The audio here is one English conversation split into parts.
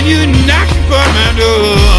when you knocked upon my door.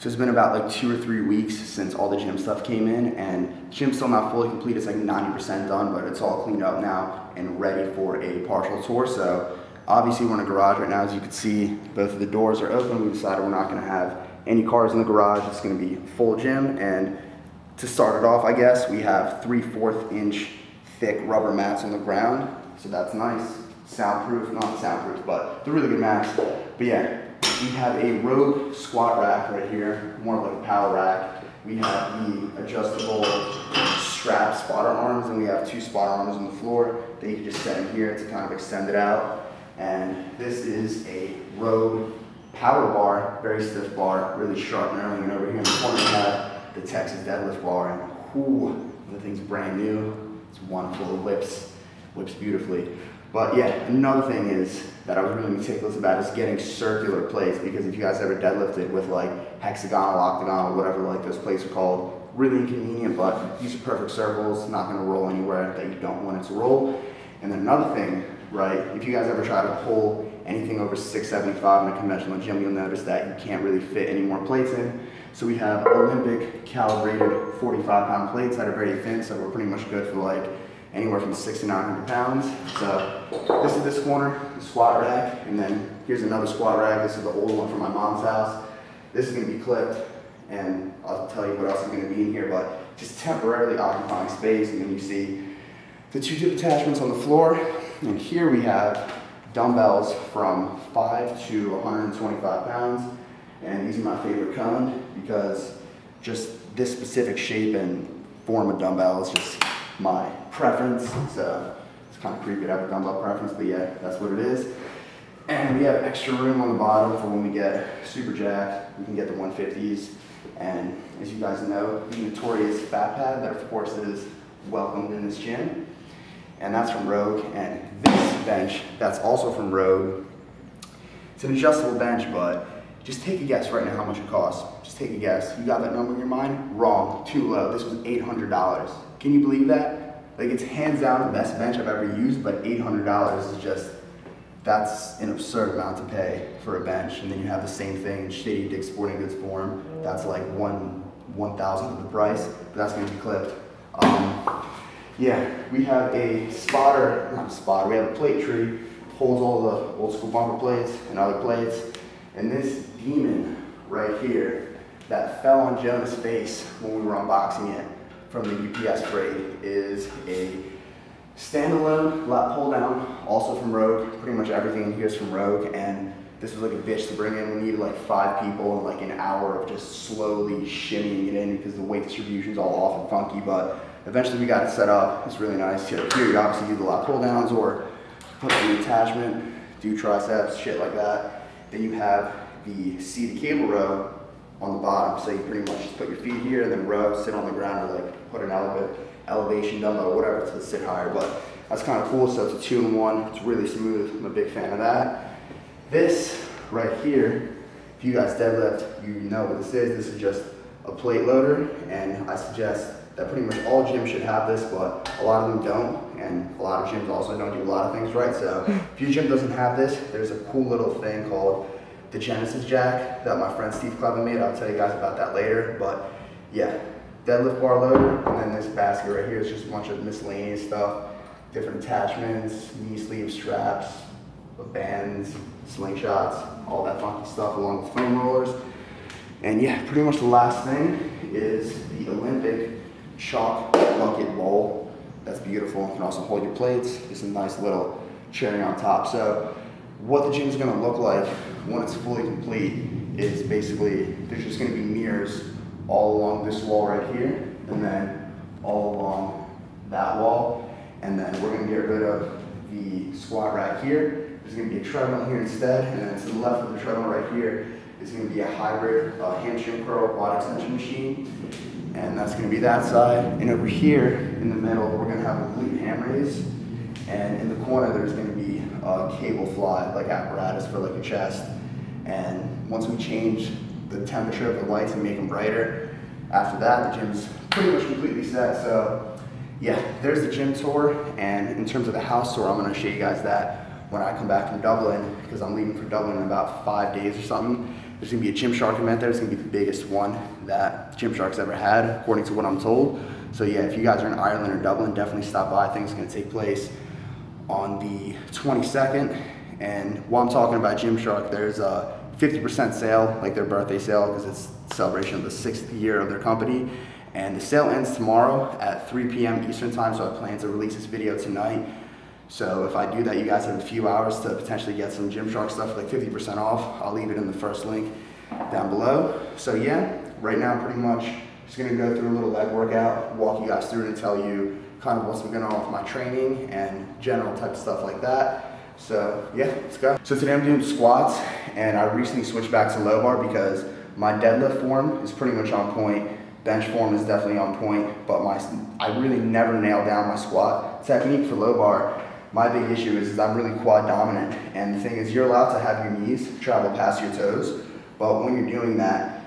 So it's been about like two or three weeks since all the gym stuff came in, and gym's still not fully complete. It's like 90% done, but it's all cleaned up now and ready for a partial tour. So obviously we're in a garage right now. As you can see, both of the doors are open. We decided we're not gonna have any cars in the garage. It's gonna be full gym. And to start it off, I guess, we have three fourth inch thick rubber mats on the ground. So that's nice. Soundproof, not soundproof, but they're really good mats. But yeah, we have a Rogue squat rack right here, more like a power rack. We have the adjustable strap spotter arms, and we have two spotter arms on the floor that you can just set in here to kind of extend it out. And this is a Rogue power bar, very stiff bar, really sharp knurling. And over here in the corner we have the Texas deadlift bar, and whoo, the thing's brand new. It's one full of whips, whips beautifully. But yeah, another thing is that I was really meticulous about is getting circular plates because if you guys ever deadlifted with like hexagonal, octagonal, whatever like those plates are called, really inconvenient, but these are perfect circles, not gonna roll anywhere that you don't want it to roll. And then another thing, right, if you guys ever try to pull anything over 675 in a conventional gym, you'll notice that you can't really fit any more plates in. So we have Olympic calibrated 45 pound plates that are very thin, so we're pretty much good for like anywhere from six to 900 pounds. So this is this corner, the squat rack, and then here's another squat rack. This is the old one from my mom's house. This is gonna be clipped, and I'll tell you what else is gonna be in here, but just temporarily occupying space, and then you see the two dip attachments on the floor, and here we have dumbbells from 5 to 125 pounds, and these are my favorite cone because just this specific shape and form of dumbbell is just my preference. So it's kind of creepy to have a dumbbell preference, but yeah, that's what it is. And we have extra room on the bottom for when we get super jacked. We can get the 150s. And as you guys know, the notorious fat pad that of course is welcomed in this gym. And that's from Rogue. And this bench, that's also from Rogue. It's an adjustable bench, but just take a guess right now how much it costs. Just take a guess. You got that number in your mind? Wrong. Too low. This was $800. Can you believe that? Like it's hands down the best bench I've ever used, but $800 is just that's an absurd amount to pay for a bench. And then you have the same thing in Shady Dick Sporting Goods form. That's like one one thousandth of the price, but that's gonna be clipped. Um, yeah, we have a spotter, not a spotter, we have a plate tree, holds all the old school bumper plates and other plates. And this demon right here that fell on Jonah's face when we were unboxing it from the UPS freight is a standalone lat pull down, also from Rogue. Pretty much everything in here is from Rogue, and this was like a bitch to bring in. We needed like five people and like an hour of just slowly shimmying it in because the weight distribution is all off and funky. But eventually we got it set up. It's really nice. Here, here you obviously do the lat pull downs or put the attachment, do triceps, shit like that. Then you have the seated cable row on the bottom. So you pretty much just put your feet here and then row, sit on the ground or like put an elevate, elevation dumbbell or whatever to sit higher. But that's kind of cool. So it's a two in one. It's really smooth. I'm a big fan of that. This right here, if you guys deadlift, you know what this is. This is just a plate loader and I suggest that pretty much all gyms should have this, but a lot of them don't, and a lot of gyms also don't do a lot of things right. So hmm. if your gym doesn't have this, there's a cool little thing called the Genesis Jack that my friend Steve Clevin made. I'll tell you guys about that later. But yeah, deadlift bar loader, and then this basket right here is just a bunch of miscellaneous stuff, different attachments, knee sleeve straps, bands, slingshots, all that funky stuff along with foam rollers. And yeah, pretty much the last thing is the Olympic chalk bucket bowl. That's beautiful. You can also hold your plates. There's a nice little cherry on top. So what the gym is gonna look like when it's fully complete is basically, there's just gonna be mirrors all along this wall right here, and then all along that wall. And then we're gonna get rid of the squat rack here. There's gonna be a treadmill here instead, and then to the left of the treadmill right here is gonna be a hybrid uh, hamstring curl quad extension machine. And that's gonna be that side. And over here in the middle, we're gonna have a glute ham raise. And in the corner, there's gonna be a cable fly, like apparatus for like a chest. And once we change the temperature of the lights and make them brighter, after that, the gym's pretty much completely set. So yeah, there's the gym tour. And in terms of the house tour, I'm gonna show you guys that when I come back from Dublin, because I'm leaving for Dublin in about five days or something. There's gonna be a Gymshark event there. It's gonna be the biggest one that Gymshark's ever had, according to what I'm told. So yeah, if you guys are in Ireland or Dublin, definitely stop by. I think it's gonna take place on the 22nd. And while I'm talking about Gymshark, there's a 50% sale, like their birthday sale, because it's celebration of the sixth year of their company. And the sale ends tomorrow at 3 p.m. Eastern time, so I plan to release this video tonight. So if I do that, you guys have a few hours to potentially get some Gymshark stuff like 50% off. I'll leave it in the first link down below. So yeah, right now pretty much just gonna go through a little leg workout, walk you guys through it and tell you kind of what's been going on with my training and general type of stuff like that. So yeah, let's go. So today I'm doing squats and I recently switched back to low bar because my deadlift form is pretty much on point. Bench form is definitely on point, but my I really never nailed down my squat technique for low bar. My big issue is, is I'm really quad dominant, and the thing is, you're allowed to have your knees travel past your toes, but when you're doing that,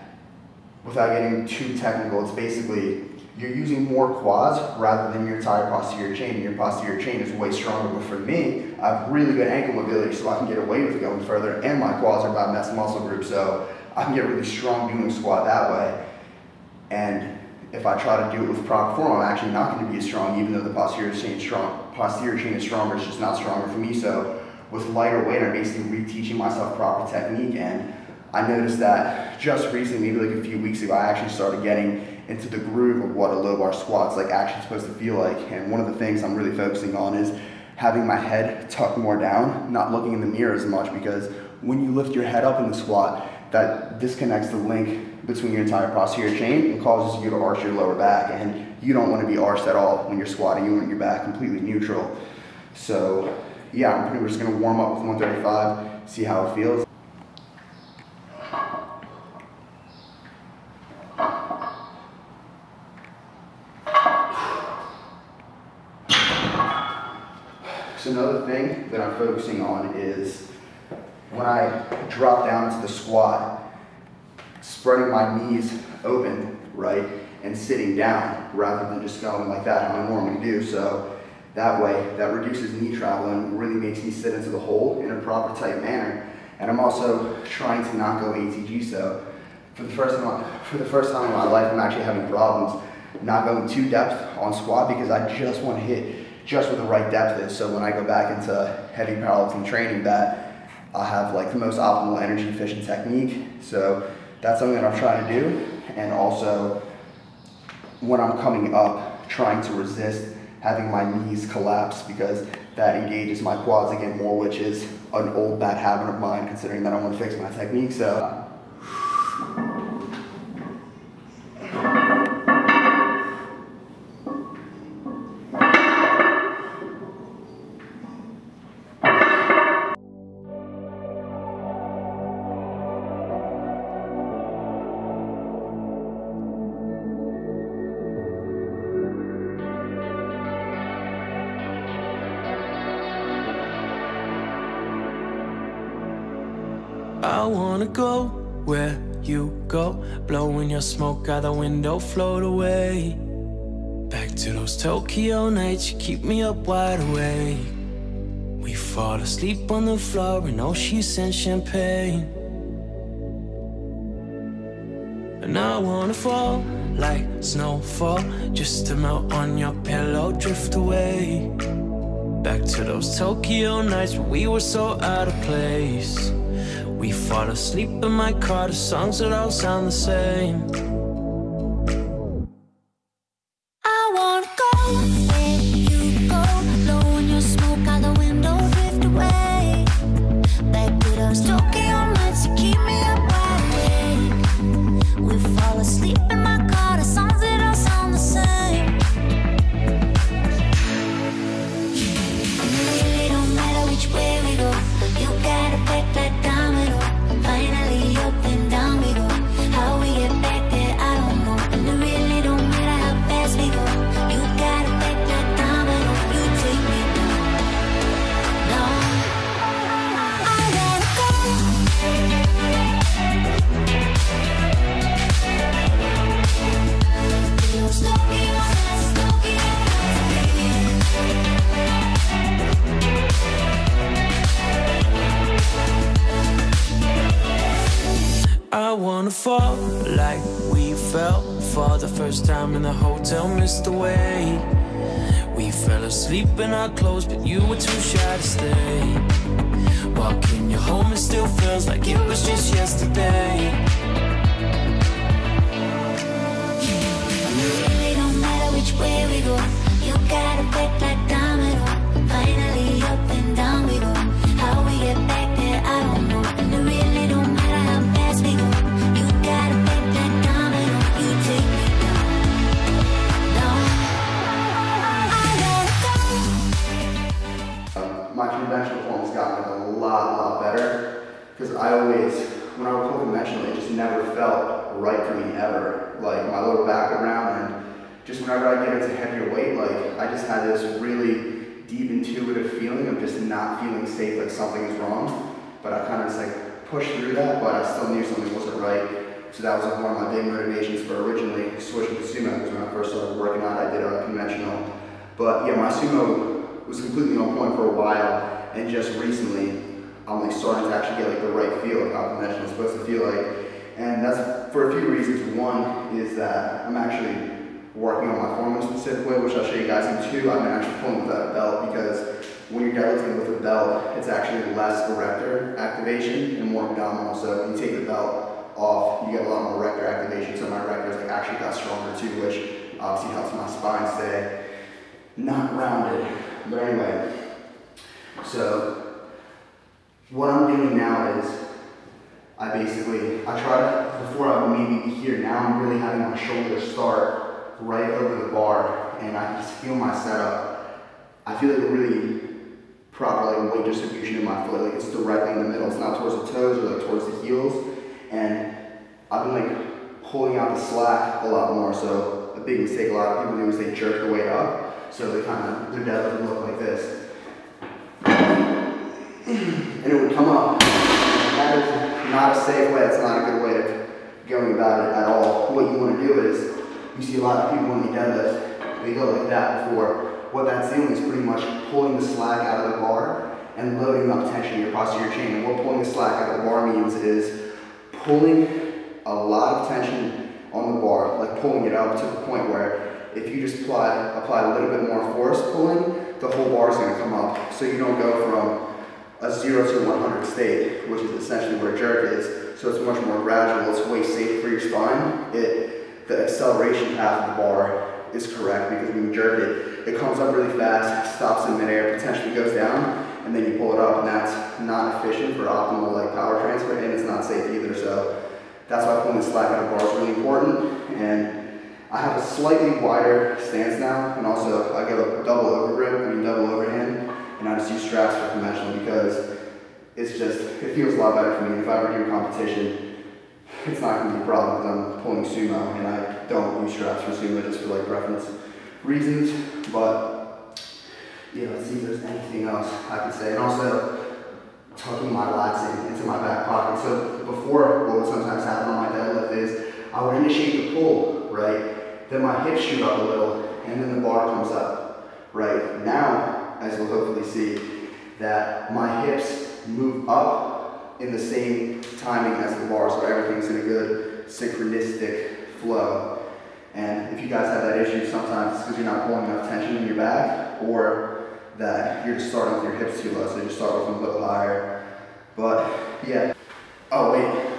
without getting too technical, it's basically you're using more quads rather than your entire posterior chain. And your posterior chain is way stronger, but for me, I have really good ankle mobility, so I can get away with going further, and my quads are about best muscle group, so I can get really strong doing squat that way. And if I try to do it with proper form, I'm actually not going to be as strong, even though the posterior chain is strong. Posterior chain is stronger, it's just not stronger for me. So with lighter weight, I'm basically reteaching myself proper technique. And I noticed that just recently, maybe like a few weeks ago, I actually started getting into the groove of what a low bar squat's like actually supposed to feel like. And one of the things I'm really focusing on is having my head tucked more down, not looking in the mirror as much because when you lift your head up in the squat, that disconnects the link between your entire posterior chain and causes you to arch your lower back. And you don't want to be arched at all when you're squatting. You want your back completely neutral. So yeah, I'm pretty much just going to warm up with 135, see how it feels. So another thing that I'm focusing on is when I drop down into the squat, spreading my knees open, right, and sitting down rather than just going like that how I normally do. So that way, that reduces knee travel and really makes me sit into the hole in a proper tight manner. And I'm also trying to not go ATG. So for the first time, for the first time in my life, I'm actually having problems not going too depth on squat because I just want to hit just where the right depth is. So when I go back into heavy powerlifting training, that I'll have like the most optimal energy efficient technique. So that's something that I'm trying to do. And also when I'm coming up, trying to resist having my knees collapse because that engages my quads again more, which is an old bad habit of mine considering that I want to fix my technique. So blowing your smoke out the window, float away. Back to those Tokyo nights, you keep me up wide awake. We fall asleep on the floor in no sheets and champagne. And I wanna fall like snowfall, just to melt on your pillow, drift away. Back to those Tokyo nights where we were so out of place. We fall asleep in my car, the songs that all sound the same. Fall like we fell for the first time in the hotel, missed the way. We fell asleep in our clothes, but you were too shy to stay. Walking you home, it still feels like it was just yesterday. It really don't matter which way we go. You got effect like domino. Finally up and down just whenever I get into heavier weight, like I just had this really deep intuitive feeling of just not feeling safe, like something is wrong. But I kind of just like pushed through that, but I still knew something wasn't right. So that was like one of my big motivations for originally switching to sumo because when I first started working out, I did a conventional. But yeah, my sumo was completely on point for a while, and just recently, I'm like starting to actually get like the right feel of how conventional is supposed to feel like. And that's for a few reasons. One is that I'm actually working on my form in a specific way, which I'll show you guys. in two, I've been actually pulling without a belt because when you're deadlifting with a belt, it's actually less erector activation and more abdominal. So when you take the belt off, you get a lot more erector activation. So my erectors actually got stronger too, which obviously helps my spine stay not rounded. But anyway, so what I'm doing now is I basically, I try to, before I would maybe be here, now I'm really having my shoulders start right over the bar and I just feel my setup. I feel like a really proper weight distribution in my foot, like it's directly in the middle. It's not towards the toes or like towards the heels. And I've been like pulling out the slack a lot more. So a big mistake a lot of people do is they jerk the weight up. So they kind of, their deadlift would look like this. And it would come up. That is not a safe way, it's not a good way of going about it at all. What you want to do is, you see a lot of people when they deadlift, they go like that before. What that's doing is pretty much pulling the slack out of the bar and loading up tension in your posterior chain. And what pulling the slack out of the bar means is pulling a lot of tension on the bar, like pulling it up to the point where if you just apply, apply a little bit more force pulling, the whole bar is going to come up. So you don't go from a 0 to 100 state, which is essentially where jerk is. So it's much more gradual. It's way safer for your spine. It the acceleration path of the bar is correct because when you jerk it, it comes up really fast, stops in midair, potentially goes down, and then you pull it up, and that's not efficient for optimal like power transfer, and it's not safe either. So that's why pulling the slack out of bar is really important. And I have a slightly wider stance now, and also I get a double over grip, I mean double overhand, and I just use straps for conventional because it's just, it feels a lot better for me. If I ever do a competition, it's not gonna be a problem because I'm pulling sumo and I don't use straps for sumo just for like reference reasons. But yeah, let's see if there's anything else I can say. And also tucking my lats in, into my back pocket. So before, what would sometimes happen on my deadlift is I would initiate the pull, right? Then my hips shoot up a little and then the bar comes up, right? Now, as you'll hopefully see, that my hips move up in the same timing as the bar, so everything's in a good synchronistic flow. And if you guys have that issue, sometimes it's because you're not pulling enough tension in your back, or that you're just starting with your hips too low, so you just start with them a little higher. But yeah. Oh wait,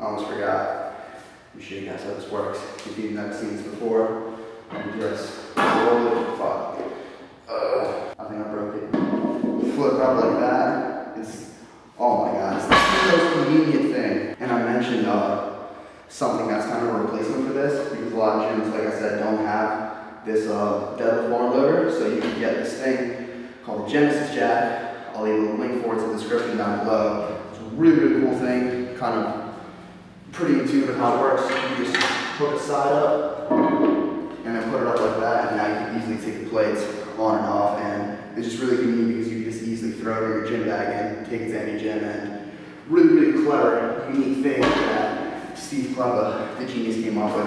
I almost forgot. I'm show you guys how this works. If you've never seen this before, you just roll it. Fuck. Uh, I think I broke it. Flip up like that. Oh my god, it's the most convenient thing. And I mentioned uh, something that's kind of a replacement for this because a lot of gyms, like I said, don't have this uh, deadlift bar loader. So you can get this thing called the Genesis Jack. I'll leave a link for it in the description down below. It's a really, really cool thing. Kind of pretty intuitive how it works. You just hook a side up and then put it up like that, and now you can easily take the plates on and off. And it's just really convenient because you throw your gym bag and take it to any gym. And really, really clever, unique thing that Steve Clever, the genius, came up with.